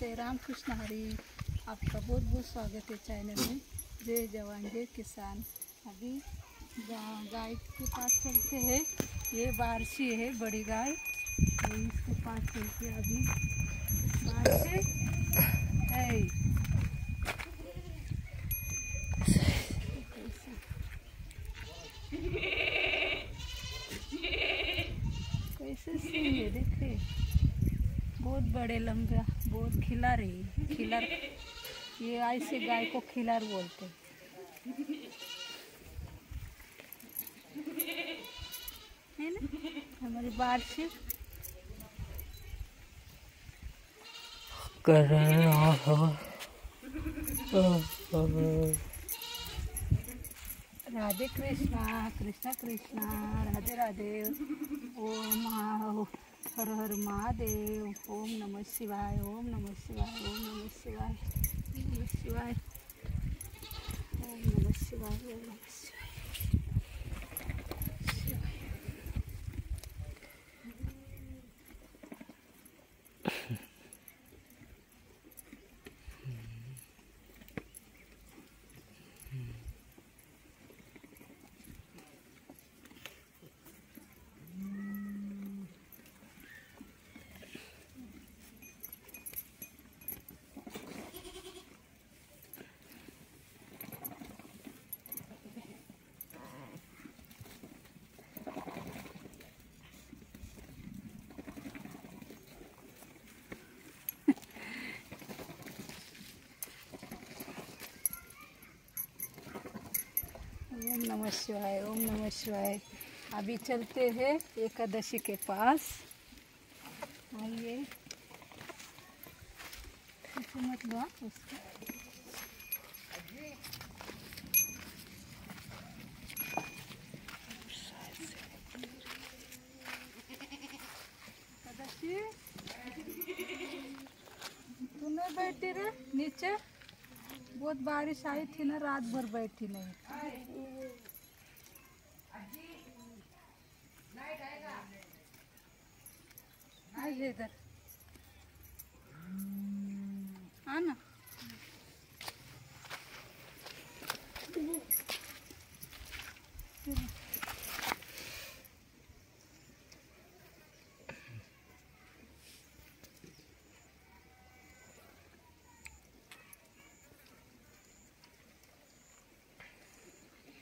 नमस्ते राम कृष्ण हरी। आपका बहुत बहुत स्वागत है चैनल में। जय जवान, जय किसान। अभी गाय के पास चलते हैं। ये बारसी है, बड़ी गाय। तो इसके पास चलते अभी। बारसी कैसे सी है देखिए। बहुत बड़े लंबा बहुत खिलार है, खिलार। ये ऐसे गाय को खिलार बोलते है। ना? हमारी वार्षिक कर रहे हैं राधे कृष्णा कृष्णा कृष्णा, राधे राधे। ओम हर हर महादेव। ओम नमः शिवाय, ओम नमः शिवाय, ओम नमः शिवाय नमः शिवाय। ओम नमः शिवाय ओम नमः शिवाय शिवाय ओम नमः शिवाय, ओम नमः शिवाय। अभी चलते हैं एकादशी के पास। आइए। मत बैठी रे नीचे? बहुत बारिश आई थी ना, रात भर बैठी नहीं। आइए इधर। आना।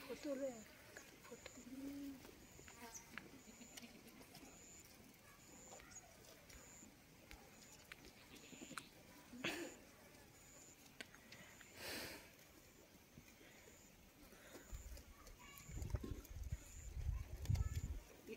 फ़ोटो ले।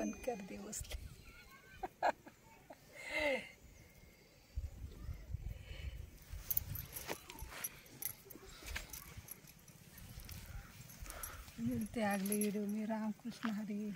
बंद कर दी उसने। मिलते अगले वीडियो में। राम कृष्ण हरी।